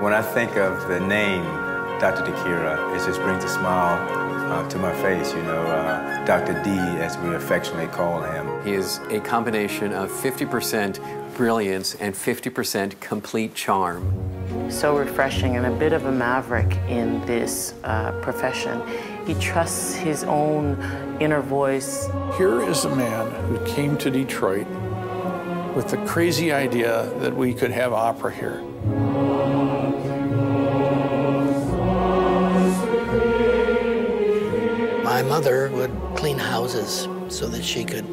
When I think of the name Dr. DiChiera, it just brings a smile uh, to my face, you know, uh, Dr. D, as we affectionately call him. He is a combination of 50% brilliance and 50% complete charm. So refreshing and a bit of a maverick in this uh, profession. He trusts his own inner voice. Here is a man who came to Detroit with the crazy idea that we could have opera here. Mother would clean houses so that she could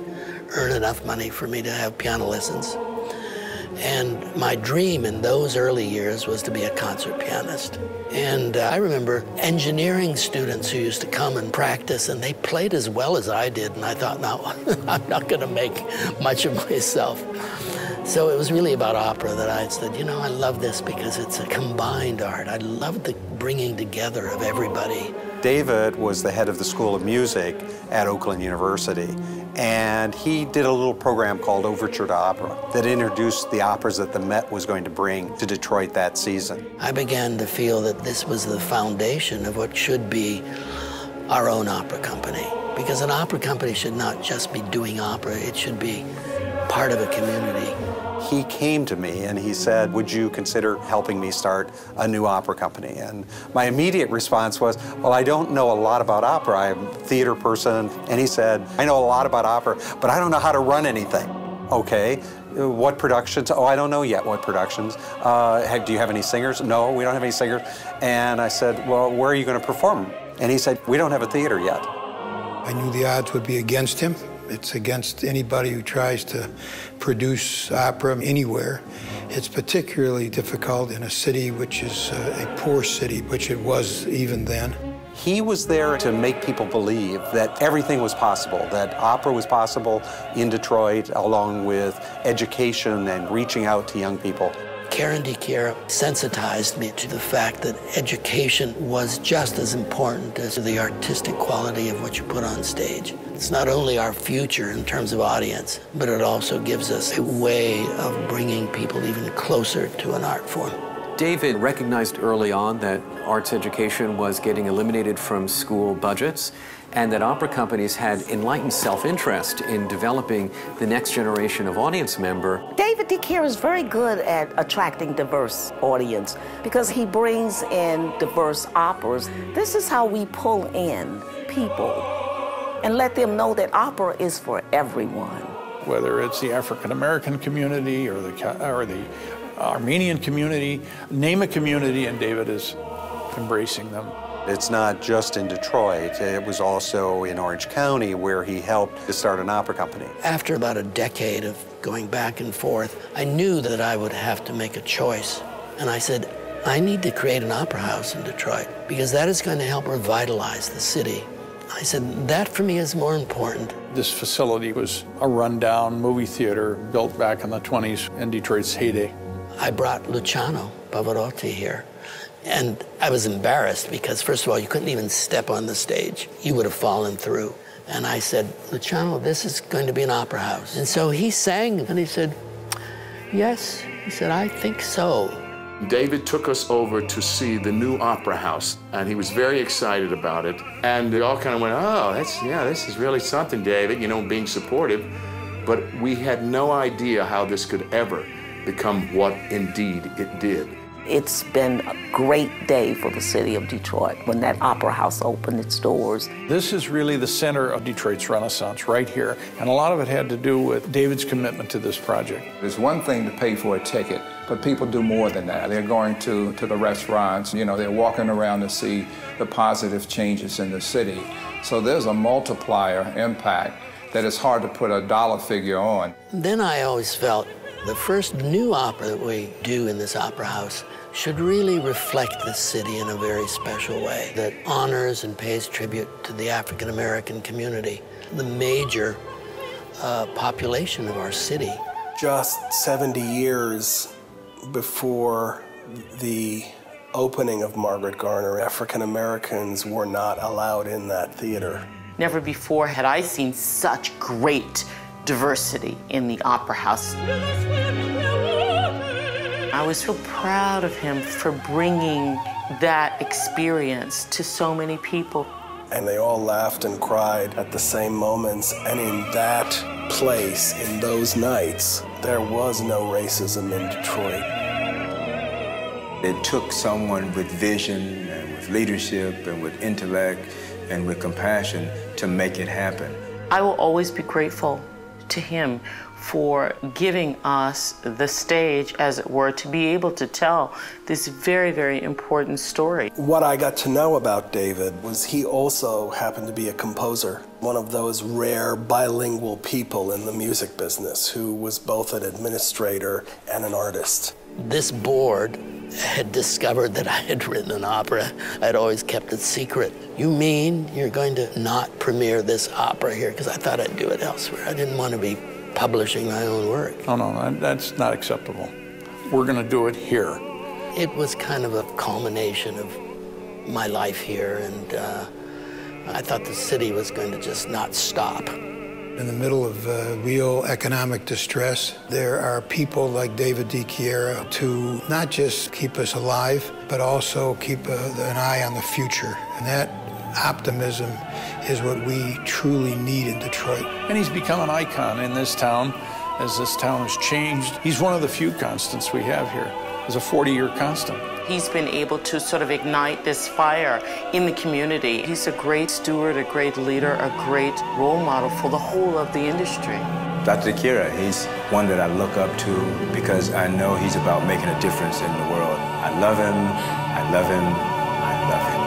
earn enough money for me to have piano lessons. And my dream in those early years was to be a concert pianist. And uh, I remember engineering students who used to come and practice, and they played as well as I did. And I thought, no, I'm not going to make much of myself. So it was really about opera that I said, you know, I love this because it's a combined art. I love the bringing together of everybody. David was the head of the School of Music at Oakland University, and he did a little program called Overture to Opera that introduced the operas that the Met was going to bring to Detroit that season. I began to feel that this was the foundation of what should be our own opera company. Because an opera company should not just be doing opera, it should be part of a community. He came to me and he said, Would you consider helping me start a new opera company? And my immediate response was, Well, I don't know a lot about opera. I'm a theater person. And he said, I know a lot about opera, but I don't know how to run anything. Okay, what productions? Oh, I don't know yet what productions. Uh, do you have any singers? No, we don't have any singers. And I said, Well, where are you going to perform? And he said, We don't have a theater yet. I knew the odds would be against him. It's against anybody who tries to produce opera anywhere. It's particularly difficult in a city which is uh, a poor city, which it was even then. He was there to make people believe that everything was possible, that opera was possible in Detroit, along with education and reaching out to young people. Karen DiChiera sensitized me to the fact that education was just as important as the artistic quality of what you put on stage. It's not only our future in terms of audience, but it also gives us a way of bringing people even closer to an art form. David recognized early on that arts education was getting eliminated from school budgets and that opera companies had enlightened self-interest in developing the next generation of audience member. David DiChiera is very good at attracting diverse audience because he brings in diverse operas. This is how we pull in people and let them know that opera is for everyone. Whether it's the African American community or the, or the Armenian community, name a community, and David is embracing them. It's not just in Detroit, it was also in Orange County where he helped to start an opera company. After about a decade of going back and forth, I knew that I would have to make a choice. And I said, I need to create an opera house in Detroit because that is going to help revitalize the city. I said, that for me is more important. This facility was a rundown movie theater built back in the 20s in Detroit's heyday. I brought Luciano Pavarotti here. And I was embarrassed because, first of all, you couldn't even step on the stage. You would have fallen through. And I said, Luciano, this is going to be an opera house. And so he sang, and he said, Yes. He said, I think so. David took us over to see the new opera house, and he was very excited about it. And we all kind of went, oh, that's, yeah, this is really something, David, you know, being supportive. But we had no idea how this could ever become what indeed it did. It's been a great day for the city of Detroit when that opera house opened its doors. This is really the center of Detroit's renaissance right here, and a lot of it had to do with David's commitment to this project. It's one thing to pay for a ticket, but people do more than that. They're going to, to the restaurants, you know, they're walking around to see the positive changes in the city. So there's a multiplier impact that is hard to put a dollar figure on. Then I always felt the first new opera that we do in this opera house should really reflect the city in a very special way that honors and pays tribute to the African American community, the major uh, population of our city. Just 70 years before the opening of Margaret Garner, African Americans were not allowed in that theater. Never before had I seen such great diversity in the opera house. I was so proud of him for bringing that experience to so many people. And they all laughed and cried at the same moments. And in that place, in those nights, there was no racism in Detroit. It took someone with vision and with leadership and with intellect and with compassion to make it happen. I will always be grateful to him for giving us the stage, as it were, to be able to tell this very, very important story. What I got to know about David was he also happened to be a composer, one of those rare bilingual people in the music business who was both an administrator and an artist. This board had discovered that I had written an opera. I'd always kept it secret. You mean you're going to not premiere this opera here? Because I thought I'd do it elsewhere. I didn't want to be publishing my own work. Oh, no, that's not acceptable. We're going to do it here. It was kind of a culmination of my life here, and uh, I thought the city was going to just not stop. In the middle of uh, real economic distress, there are people like David DiChiera to not just keep us alive, but also keep uh, an eye on the future. And that optimism is what we truly need in Detroit. And he's become an icon in this town as this town has changed. He's one of the few constants we have here. He's a 40-year constant. He's been able to sort of ignite this fire in the community. He's a great steward, a great leader, a great role model for the whole of the industry. Dr. DiChiera, he's one that I look up to because I know he's about making a difference in the world. I love him, I love him, I love him.